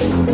Thank